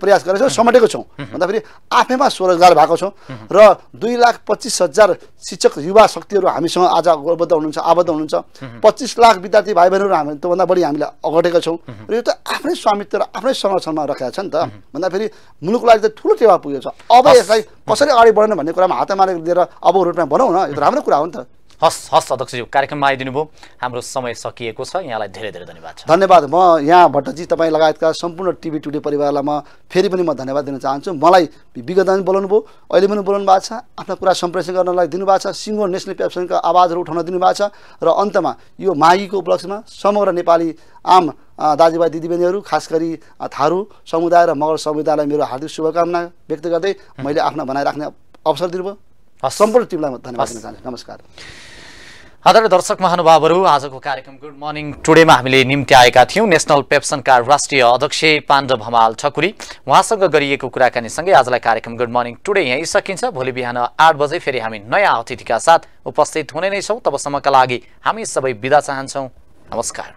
प्रयास। गरेको छौँ समेटेको छौँ। भन्दाखेरि आफैमा स्वरोजगार भएको छौँ र दुई लाख पच्चिस हजार शिक्षक युवा शक्तिहरू हामीसँग आज आबद्ध हुनुहुन्छ आबद्ध हुनुहुन्छ। पच्चिस लाख विद्यार्थी भाइ बहिनीहरू हामी त्योभन्दा बढी हामीले अगटेका छौँ। र यो त आफ्नै स्वामित्व र आफ्नै संरक्षणमा राखेका छ नि त भन्दाखेरि मुलुकलाई त ठुलो टेवा पुगेको छ। अब यसलाई कसरी अगाडि बढ्ने भन्ने कुरामा हातमा लिएर अब रूपमा बनाउँ न यो त राम्रो कुरा हो नि त। हस् हस् अध्यक्षज्यू कार्यक्रममा आइदिनु भयो। हाम्रो समय सकिएको छ। यहाँलाई धेरै धेरै धन्यवाद छ। धन्यवाद। म यहाँ भट्टजी तपाईँ लगायतका सम्पूर्ण टिभी टुडे परिवारलाई म फेरि पनि म धन्यवाद दिन चाहन्छु। मलाई विगतमा पनि बोलाउनु भयो। अहिले पनि बोलाउनु भएको छ। आफ्ना कुरा सम्प्रेषण गर्नलाई दिनुभएको छ। सिङ्गो नेसनल पेप्सनका आवाजहरू उठाउन दिनुभएको छ। र अन्तमा यो माघीको उपलक्ष्यमा समग्र नेपाली आम दाजुभाइ दिदीबहिनीहरू खास गरी थारू समुदाय र मगर समुदायलाई मेरो हार्दिक शुभकामना व्यक्त गर्दै मैले आफ्ना भनाइ राख्ने अवसर दिनुभयो। सम्पूर्ण टिमलाई म धन्यवाद। दिन चाहन्छु। नमस्कार। आदरणीय दर्शक महानुभावहरू आजको कार्यक्रम गुड मर्निङ टुडेमा हामीले निम्ति आएका थियौँ। नेसनल पेप्सनका राष्ट्रिय अध्यक्ष पाण्डव हमाल ठकुरी। उहाँसँग गरिएको कुराकानीसँगै आजलाई कार्यक्रम गुड मर्निङ टुडे यहीँ सकिन्छ। भोलि बिहान आठ बजे फेरि हामी नयाँ अतिथिका साथ उपस्थित हुने नै छौँ। तबसम्मका लागि हामी सबै बिदा चाहन्छौँ। नमस्कार।